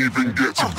even get to.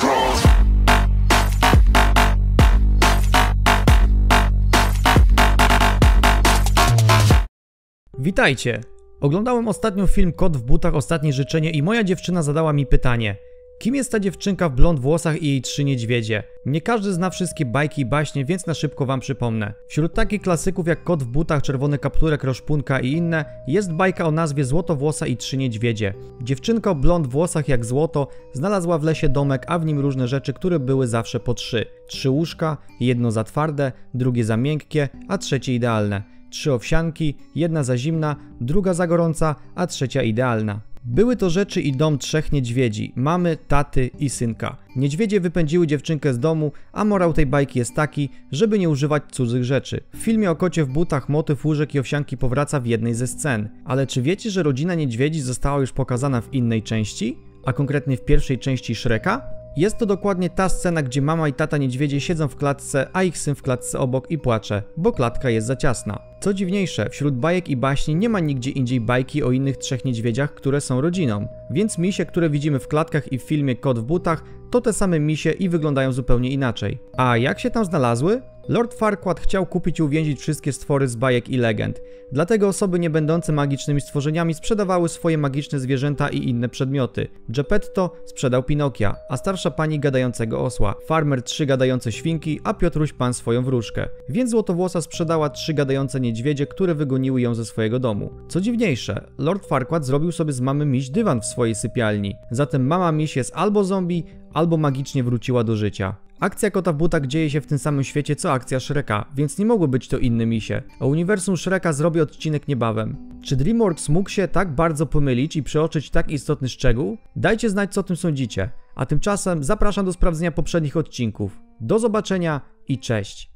Witajcie! Oglądałem ostatnio film Kot w butach Ostatnie życzenie i moja dziewczyna zadała mi pytanie. Kim jest ta dziewczynka w blond włosach i jej trzy niedźwiedzie? Nie każdy zna wszystkie bajki i baśnie, więc na szybko wam przypomnę. Wśród takich klasyków jak Kot w butach, Czerwony kapturek, Roszpunka i inne, jest bajka o nazwie Złotowłosa i trzy niedźwiedzie. Dziewczynka o blond włosach jak złoto znalazła w lesie domek, a w nim różne rzeczy, które były zawsze po trzy. Trzy łóżka, jedno za twarde, drugie za miękkie, a trzecie idealne trzy owsianki, jedna za zimna, druga za gorąca, a trzecia idealna. Były to rzeczy i dom trzech niedźwiedzi, mamy, taty i synka. Niedźwiedzie wypędziły dziewczynkę z domu, a morał tej bajki jest taki, żeby nie używać cudzych rzeczy. W filmie o kocie w butach motyw łóżek i owsianki powraca w jednej ze scen. Ale czy wiecie, że rodzina niedźwiedzi została już pokazana w innej części? A konkretnie w pierwszej części Shreka? Jest to dokładnie ta scena, gdzie mama i tata niedźwiedzie siedzą w klatce, a ich syn w klatce obok i płacze, bo klatka jest za ciasna. Co dziwniejsze, wśród bajek i baśni nie ma nigdzie indziej bajki o innych trzech niedźwiedziach, które są rodziną. Więc misie, które widzimy w klatkach i w filmie Kot w butach, to te same misie i wyglądają zupełnie inaczej. A jak się tam znalazły? Lord Farquaad chciał kupić i uwięzić wszystkie stwory z bajek i legend. Dlatego osoby nie będące magicznymi stworzeniami sprzedawały swoje magiczne zwierzęta i inne przedmioty. Geppetto sprzedał Pinokia, a starsza pani gadającego osła, Farmer trzy gadające świnki, a Piotruś pan swoją wróżkę. Więc Złotowłosa sprzedała trzy gadające niedźwiedzie, które wygoniły ją ze swojego domu. Co dziwniejsze, Lord Farquaad zrobił sobie z mamy miś dywan w swojej sypialni. Zatem mama miś jest albo zombie, albo magicznie wróciła do życia. Akcja Kota w butach dzieje się w tym samym świecie co akcja Shreka, więc nie mogły być to inne misie. O uniwersum Shreka zrobię odcinek niebawem. Czy DreamWorks mógł się tak bardzo pomylić i przeoczyć tak istotny szczegół? Dajcie znać co o tym sądzicie. A tymczasem zapraszam do sprawdzenia poprzednich odcinków. Do zobaczenia i cześć!